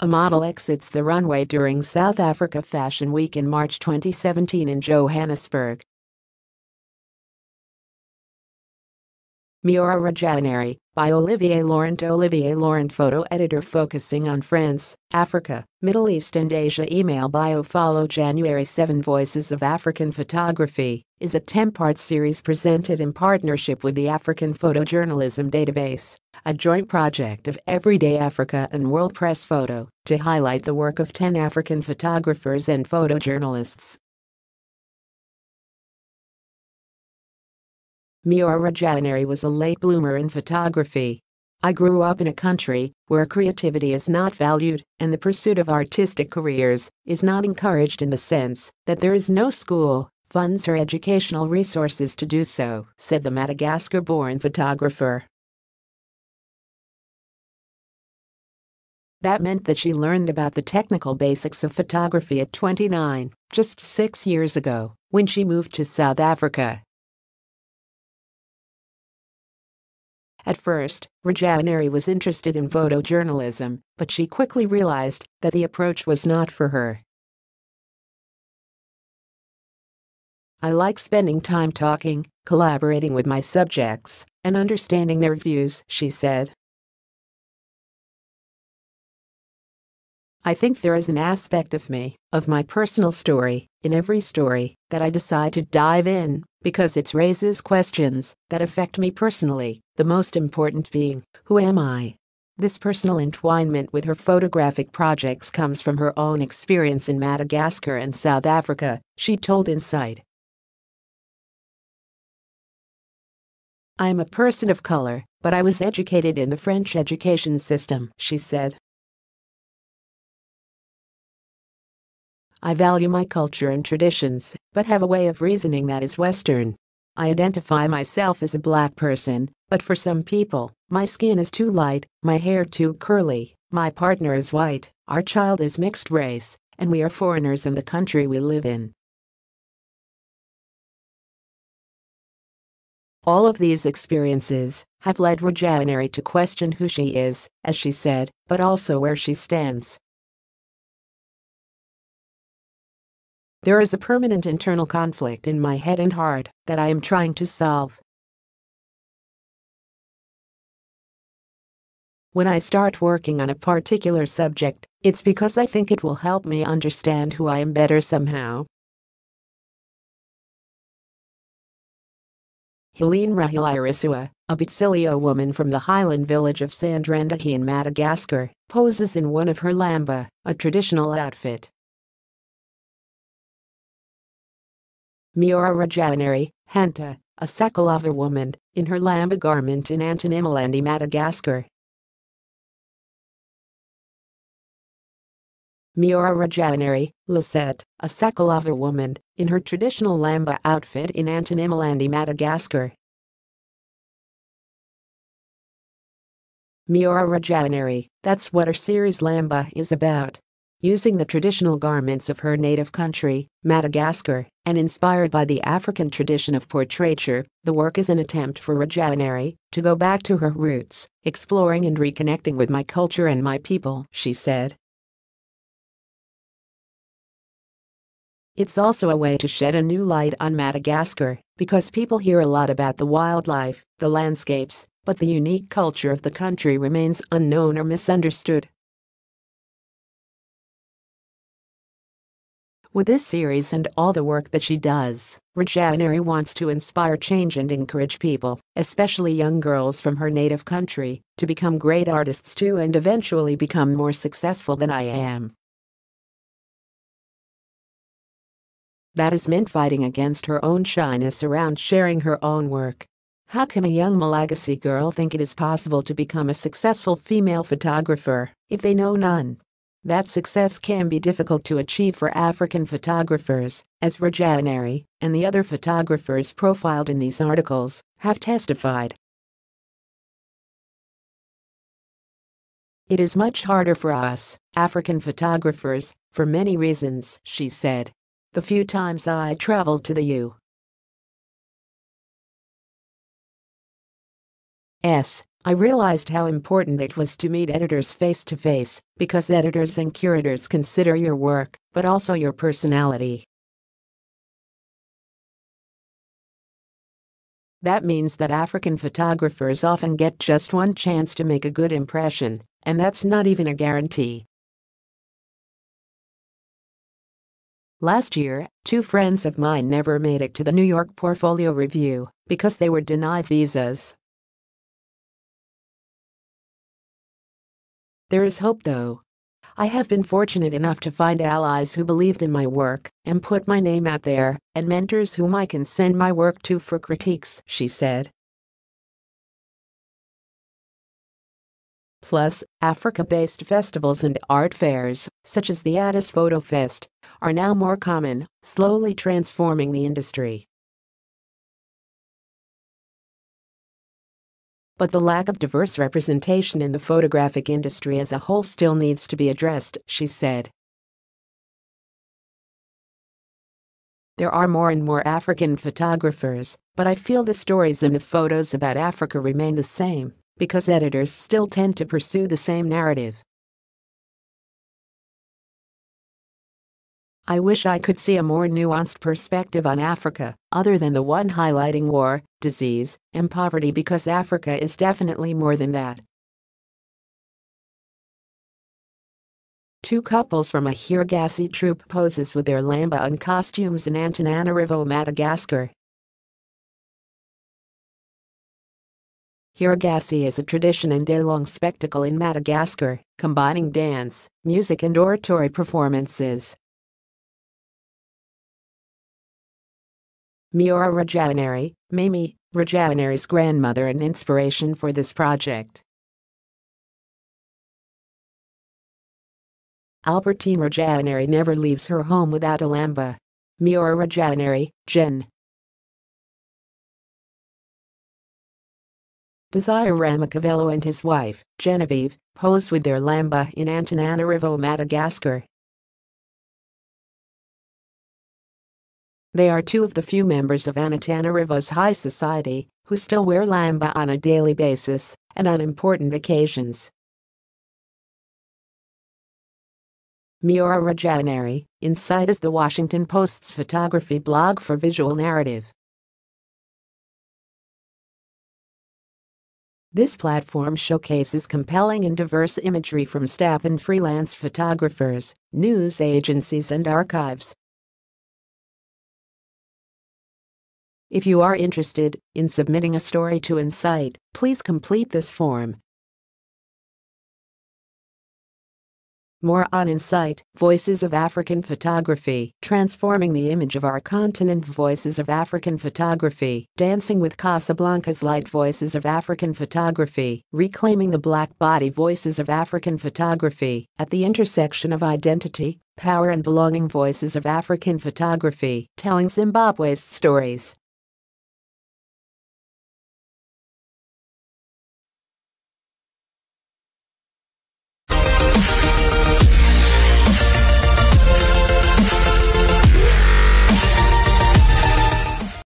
A model exits the runway during South Africa Fashion Week in March 2017 in Johannesburg. Miora Rajaonary, by Olivier Laurent. Olivier Laurent photo editor focusing on France, Africa, Middle East and Asia. Email bio follow January 7 Voices of African Photography is a 10-part series presented in partnership with the African Photojournalism Database, a joint project of Everyday Africa and World Press Photo to highlight the work of 10 African photographers and photojournalists Miora Rajaonary was a late bloomer in photography. I grew up in a country where creativity is not valued and the pursuit of artistic careers is not encouraged in the sense that there is no school, funds or educational resources to do so, said the Madagascar-born photographer. That meant that she learned about the technical basics of photography at 29, just six years ago, when she moved to South Africa. At first, Rajaonary was interested in photojournalism, but she quickly realized that the approach was not for her. I like spending time talking, collaborating with my subjects, and understanding their views, she said. I think there is an aspect of me, of my personal story, in every story that I decide to dive in because it raises questions that affect me personally, the most important being, who am I? This personal entwinement with her photographic projects comes from her own experience in Madagascar and South Africa, she told Insight. I am a person of color, but I was educated in the French education system, she said. I value my culture and traditions, but have a way of reasoning that is Western. I identify myself as a black person, but for some people, my skin is too light, my hair too curly, my partner is white, our child is mixed race, and we are foreigners in the country we live in. All of these experiences have led Rajaonary to question who she is, as she said, but also where she stands. There is a permanent internal conflict in my head and heart that I am trying to solve. When I start working on a particular subject, it's because I think it will help me understand who I am better somehow. Helene Rahilirisua, a Betsileo woman from the highland village of Sandrandahy in Madagascar, poses in one of her lamba, a traditional outfit. Miora Rajaonary, Hanta, a Sakalava woman, in her lamba garment in Antanimilandi, Madagascar. Miora Rajaonary, Lisette, a Sakalava woman, in her traditional lamba outfit in Antanimilandi, Madagascar. Miora Rajaonary, that's what our series Lamba is about using the traditional garments of her native country, Madagascar, and inspired by the African tradition of portraiture, the work is an attempt for Rajaonary to go back to her roots, exploring and reconnecting with my culture and my people, she said. It's also a way to shed a new light on Madagascar, because people hear a lot about the wildlife, the landscapes, but the unique culture of the country remains unknown or misunderstood. With this series and all the work that she does, Rajaonary wants to inspire change and encourage people, especially young girls from her native country, to become great artists too and eventually become more successful than I am. That is meant fighting against her own shyness around sharing her own work. How can a young Malagasy girl think it is possible to become a successful female photographer if they know none? That success can be difficult to achieve for African photographers, as Rajaonary and the other photographers profiled in these articles have testified. It is much harder for us, African photographers, for many reasons, she said. The few times I traveled to the U.S., I realized how important it was to meet editors face to face because editors and curators consider your work, but also your personality. That means that African photographers often get just one chance to make a good impression, and that's not even a guarantee. Last year, two friends of mine never made it to the New York Portfolio Review because they were denied visas. There is hope though. I have been fortunate enough to find allies who believed in my work and put my name out there, and mentors whom I can send my work to for critiques, she said. Plus, Africa-based festivals and art fairs, such as the Addis Photo Fest, are now more common, slowly transforming the industry. But the lack of diverse representation in the photographic industry as a whole still needs to be addressed, she said. There are more and more African photographers, but I feel the stories in the photos about Africa remain the same because editors still tend to pursue the same narrative. I wish I could see a more nuanced perspective on Africa, other than the one highlighting war, disease, and poverty because Africa is definitely more than that. Two couples from a Hiragasy troupe poses with their lamba and costumes in Antananarivo, Madagascar. Hiragasy is a tradition and day-long spectacle in Madagascar, combining dance, music and oratory performances. Miora Rajaonary, Mamie, Rajaonary's grandmother and inspiration for this project. Albertine Rajaonary never leaves her home without a lamba. Miora Rajaonary, Jen, Desire Ramacavello and his wife, Genevieve, pose with their lamba in Antananarivo, Madagascar. They are two of the few members of Antananarivo's high society who still wear lamba on a daily basis and on important occasions. Miora Rajaonary, Inside is the Washington Post's photography blog for visual narrative. This platform showcases compelling and diverse imagery from staff and freelance photographers, news agencies and archives. If you are interested in submitting a story to Insight, please complete this form More on Insight, Voices of African Photography, Transforming the Image of Our Continent Voices of African Photography, Dancing with Casablanca's Light Voices of African Photography, Reclaiming the Black Body Voices of African Photography, At the Intersection of Identity, Power and Belonging Voices of African Photography, Telling Zimbabwe's Stories.